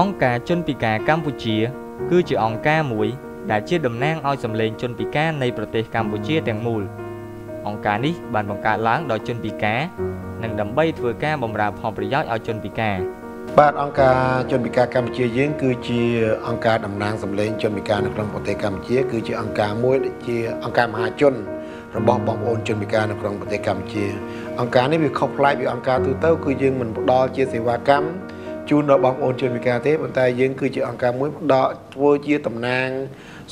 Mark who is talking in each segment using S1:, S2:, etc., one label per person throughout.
S1: អង្គការជនពិការកម្ពុជា គឺជាអង្គការមួយ ដែលជាតំណាងឲ្យសម្លេងជនពិការនៃប្រទេសកម្ពុជាទាំងមូលអង្គការនេះបានបង្កើតឡើងដោយជនពិការនិងដើម្បីធ្វើការបម្រើផលប្រយោជន៍ឲ្យជនពិការ
S2: បាទអង្គការជនពិការកម្ពុជាយើង គឺជាអង្គការតំណាងសម្លេងជនពិការនៅក្នុងប្រទេសកម្ពុជា គឺជាអង្គការមួយដែលជាអង្គការមហាជនរបស់បងប្អូនជនពិការនៅក្នុងប្រទេសកម្ពុជាអង្គការនេះវាខុសប្លែកពីអង្គការទូទៅគឺយើងមិនផ្ដល់ជាសេវាកម្ម ជូនដល់បងប្អូនជនពិការទេប៉ុន្តែយើងគឺជាអង្គការមួយផ្ដល់ធ្វើជាតំណាង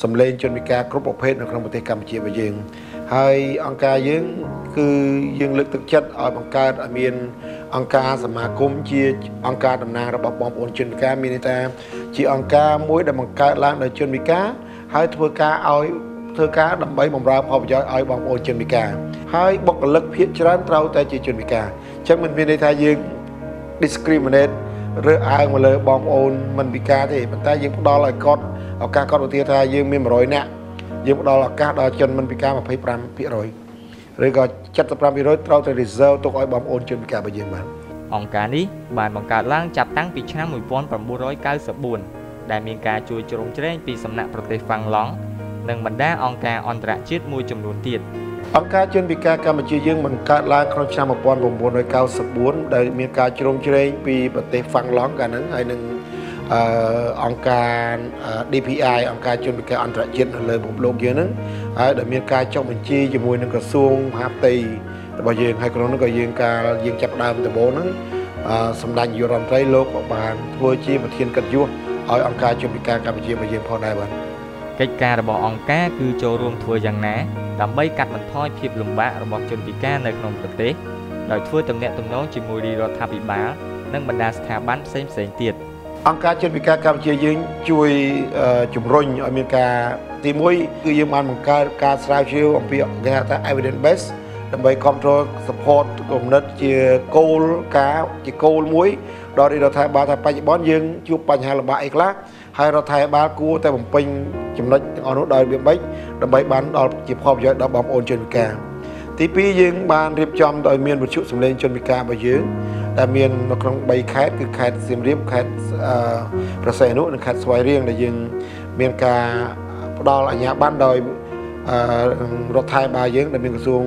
S2: សម្លេងជនពិការគ្រប់ប្រភេទនៅក្នុងប្រទេសកម្ពុជារបស់យើងហើយអង្គការយើងគឺយើងលើកទឹកចិត្តឲ្យបង្កើតឲ្យមានអង្គការសមាគមជាអង្គការតំណាងរបស់បងប្អូនជនពិការមានន័យថាជាអង្គការមួយដែលបង្កើតឡើងដោយជនពិការហើយធ្វើការឲ្យធ្វើការដើម្បីបម្រើផលប្រយោជន៍ឲ្យបងប្អូនជនពិការហើយបុគ្គលិកភាគច្រើនត្រូវតែជាជនពិការអញ្ចឹងមិនមានន័យថាយើង discriminate រើសអើងមកលើបងប្អូនមិនពិការទេប៉ុន្តែយើងផ្ដល់ឲ្យគាត់ឱកាសគាត់ឧទាហរណ៍ថាយើងមាន100នាក់យើងផ្ដល់ឱកាសដល់ជនមិនពិការ25%ឬក៏75%ត្រូវតែ reserve ទុកឲ្យបងប្អូនជនពិការរបស់យើងបាន
S1: អង្គការនេះបានបង្កើតឡើងចាប់តាំងពីឆ្នាំ1994ដែលមានការជួយជ្រោមជ្រែងពីសំណាក់ប្រទេសហ្វាំងឡង់និងបណ្ដាអង្គការអន្តរជាតិមួយចំនួនទៀត
S2: អង្គការជនពិការកម្ពុជាយើងបង្កើតឡើងក្នុងឆ្នាំ1994ដែលមានការជ្រោមជ្រែងពីប្រទេសហ្វាំងឡង់កាលហ្នឹងហើយនឹងអង្គការ DPI អង្គការជនពិការអន្តរជាតិនៅលើពិភពលោកយើងហ្នឹងហើយដែលមានការចុះបញ្ជីជាមួយនឹងក្រសួងមហាផ្ទៃរបស់យើងហើយក្នុងនោះក៏យើងការយើងចាប់ដើមដំបូងហ្នឹងសម្ដេចនាយករដ្ឋមន្ត្រីលោកក៏បានធ្វើជាប្រធានកិត្តិយសឲ្យអង្គការជនពិការកម្ពុជារបស់យើងផងដែរបាទ
S1: កិច្ចការរបស់អង្គការគឺចូលរួមធ្វើយ៉ាងណាដើម្បីកាត់បន្ថយភាពលំបាករបស់ជនពិការនៅក្នុងប្រទេសដោយធ្វើទំនាក់ទំនងជាមួយរដ្ឋាភិបាលនិងបណ្ដាស្ថាប័នផ្សេងផ្សេងទៀត
S2: អង្គការជនពិការកម្ពុជាយើងជួយជំរុញឲ្យមានការទី1គឺយើងបានបង្កើតការស្រាវជ្រាវអំពីគេហៅថា evidence base ដើម្បី control support គំនិតជាគោលការណ៍ជាគោលមួយ ដល់រដ្ឋាភិបាលថាបច្ចុប្បន្នយើងជួបបញ្ហាលំបាកអីខ្លះហើយរដ្ឋាភិបាលគួរតែបំពេញចំណុចទាំងអស់នោះដោយរបៀបម៉េចដើម្បីបានដល់ជាផលប្រយោជន៍ដល់បងប្អូនជនពិការទី2យើងបានរៀបចំដោយមានវិទ្យុសម្លេងជនពិការរបស់យើងដែលមាននៅក្នុង3ខេត្តគឺខេត្តសៀមរាបខេត្តប្រស័យអនុនិងខេត្តស្វាយរៀងដែលយើងមានការផ្ដល់អាជ្ញាប័ណ្ណដោយរដ្ឋាភិបាលយើងដែលមានក្រសួង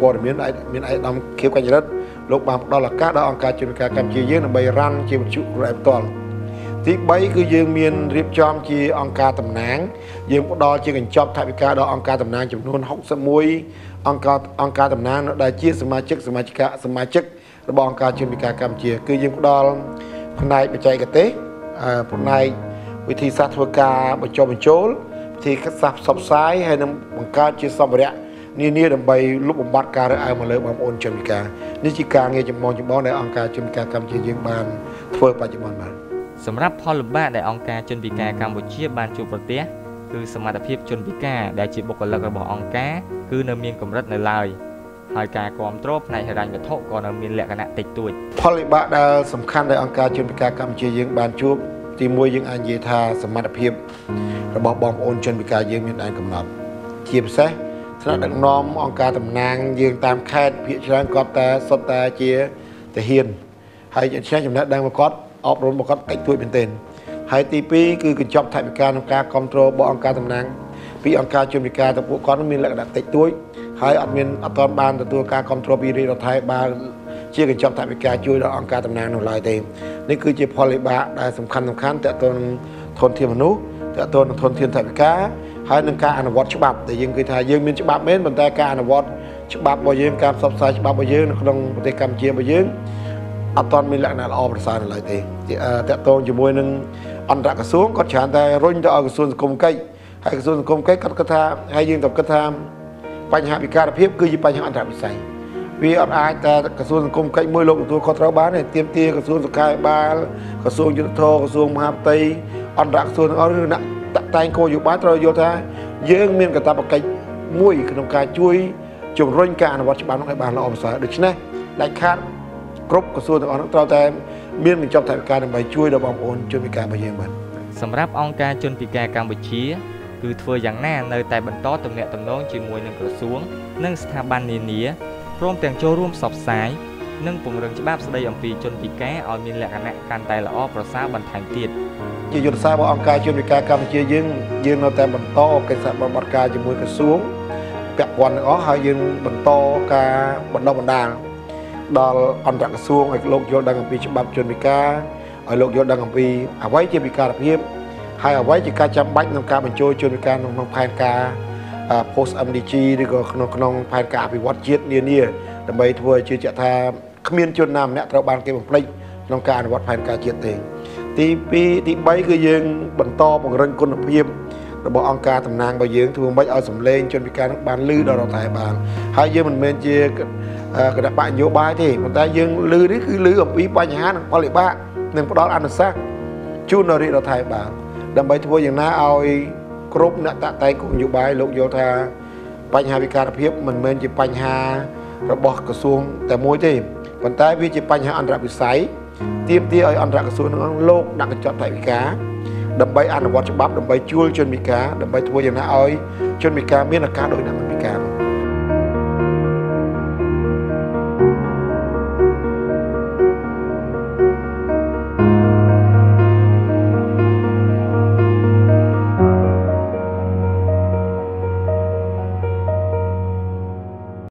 S2: ព័ត៌មានមានឯកឧត្តមខៀវកញ្ញរិទ្ធលោកបានផ្ដល់ឱកាសដល់អង្គការជនការកម្ពុជាយើងដើម្បីរ៉ាន់ជាវិទ្យុរ៉ែផ្ទាល់ទី3គឺយើងមានរៀបចំជាអង្គការតំណាងយើងផ្ដល់ជាកញ្ចប់ថវិកាដល់អង្គការតំណាងចំនួន61អង្គការអង្គការតំណាងដែលជាសមាជិកសមាជិកសមាជិករបស់អង្គការជនពិការកម្ពុជា គឺយើងផ្ដល់ផ្នែកបច្ចេកទេសផ្នែកវិធីសាស្ត្រធ្វើការបញ្ចុះបញ្ចូលវិធីសាស្ត្រផ្សព្វផ្សាយហើយនឹងបង្កើតជាសម្ភារៈ នានាដើម្បីលុបបំបាត់ការរើសអើងមកលើបងប្អូនជនពិការនេះជាការងារចម្បងចម្បងដែលអង្គការជនពិការកម្ពុជាយើងបានធ្វើបច្ចុប្បន្នបាទ
S1: សម្រាប់ផលលំបាកដែលអង្គការជនពិការកម្ពុជាបានជួបប្រទះគឺសមត្ថភាពជនពិការដែលជាបុគ្គលិករបស់អង្គការគឺនៅមានកម្រិតនៅឡើយហើយការគ្រប់គ្រងផ្នែកហិរញ្ញវត្ថុក៏នៅមានលក្ខណៈតិចតួច
S2: ផលវិបាកដែលសំខាន់ដែលអង្គការជនពិការកម្ពុជាយើងបានជួបទីមួយយើងអាចនិយាយថាសមត្ថភាពរបស់បងប្អូនជនពិការយើងមានដែនកំណត់ជាពិសេស ថ្នាក់ដឹកនាំអង្គការតំណាងយើងតាមខេត្តភាគច្រើនគាត់តែសុទ្ធតែជាទាហានហើយអញ្ចឹងចំណេះដឹងរបស់គាត់អប់រំរបស់គាត់តិចតួចមែនទែនហើយទី2គឺកញ្ចប់ថវិកាក្នុងការគ្រប់គ្រងរបស់អង្គការតំណាងពីអង្គការជនពិការទៅពួកគាត់មានលក្ខណៈតិចតួចហើយអត់មានអត់ទាន់បានទទួលការគ្រប់គ្រងពីរដ្ឋាភិបាលជាកញ្ចប់ថវិកាជួយដល់អង្គការតំណាងនោះឡើយទេនេះគឺជាផលវិបាកដែលសំខាន់សំខាន់តើតើនឹងធនធានមនុស្សតើតើនឹងធនធានថវិកា ហើយនឹងការអនុវត្តច្បាប់ដែលយើងគឺថាយើងមានច្បាប់មែនប៉ុន្តែការអនុវត្តច្បាប់របស់យើងការផ្សព្វផ្សាយច្បាប់របស់យើងនៅក្នុងប្រទេសកម្ពុជារបស់យើងអត់ទាន់មានលក្ខណៈល្អប្រសើរនៅឡើយទេតកតងជាមួយនឹងអន្តរក្រសួងគាត់ច្រើនតែរុញទៅឲ្យក្រសួងសង្គមកិច្ចហើយក្រសួងសង្គមកិច្ចគាត់គិតថាហើយយើងទៅគិតថាបញ្ហាវិការភាពគឺជាបញ្ហាអន្តរវិស័យវាអត់អាចតែក្រសួងសង្គមកិច្ចមួយលោកទទួលខុសត្រូវបានទេទៀមទាក្រសួងសុខាភិបាលក្រសួងយុទ្ធភ័ពក្រសួងមហាផ្ទៃអន្តរក្រសួងទាំងអស់ឬអ្នក តាក់តែងគោលនយោបាយត្រូវយល់ថាយើងមានកាតព្វកិច្ចមួយក្នុងការជួយជំរុញការអនុវត្តច្បាប់នោះឲ្យបានល្អប្រសើរដូច្នេះដាច់ខាតគ្រប់ក្រសួងទាំងអស់នោះត្រូវតែមានកញ្ចប់ថវិកាដើម្បីជួយដល់បងប្អូនជនពិការរបស់យើងបាទ
S1: សម្រាប់អង្គការជនពិការកម្ពុជាគឺធ្វើយ៉ាងណានៅតែបន្តទំនាក់ទំនងជាមួយនឹងក្រសួង និងស្ថាប័ននានាព្រមទាំងចូលរួមផ្សព្វផ្សាយ និងពង្រឹងច្បាប់ស្តីអំពីជនពិការឲ្យមានលក្ខណៈកាន់តែល្អប្រសើរបន្ថែមទៀត
S2: ជាយុទ្ធសាស្ត្ររបស់អង្គការជនពិការកម្ពុជាយើងយើងនៅតែបន្តកិច្ចសហប្រតិបត្តិការជាមួយក្រសួងពាក់ព័ន្ធទាំងអស់ហើយយើងបន្តការបណ្ដុះបណ្ដាលដល់អន្តរក្រសួងឲ្យលោកយល់ដឹងអំពីច្បាប់ជនពិការឲ្យលោកយល់ដឹងអំពីអ្វីជាពិការភាពហើយអ្វីជាការចាំបាច់ក្នុងការបញ្ចូលជនពិការក្នុងផែនការ post MDG ឬក៏ក្នុងក្នុងផែនការអភិវឌ្ឍជាតិនានាដើម្បីធ្វើឲ្យជឿជាក់ថា គ្មានជនណាម្នាក់ត្រូវបានគេបំភ្លេចក្នុងការអនុវត្តផែនការជាតិទេទី2ទី3គឺយើងបន្តពង្រឹងគុណភាពរបស់អង្គការតំណាងរបស់យើងធ្វើម៉េចឲ្យសម្លេងជនពិការនឹងបានលឺដល់រដ្ឋាភិបាលហើយយើងមិនមែនជាគណៈបកនយោបាយទេប៉ុន្តែយើងលឺនេះគឺលឺអំពីបញ្ហានិងផលវិបាកនិងផ្ដល់អនុសាសន៍ជូនដល់រដ្ឋាភិបាលដើម្បីធ្វើយ៉ាងណាឲ្យគ្រប់អ្នកតាក់តែងគោលនយោបាយលោកយល់ថាបញ្ហាវិការភាពមិនមែនជាបញ្ហារបស់ក្រសួងតែមួយទេ ប៉ុន្តែវាជាបញ្ហាអន្តរវិស័យទាមទារឲ្យអន្តរក្រសួងនឹងលោកដាក់កញ្ចប់ថវិកាដើម្បីអនុវត្តច្បាប់ដើម្បីជួលជនពិការដើម្បីធ្វើយ៉ាងណាឲ្យជនពិការមានឱកាសដោយអ្នកមិនពិការ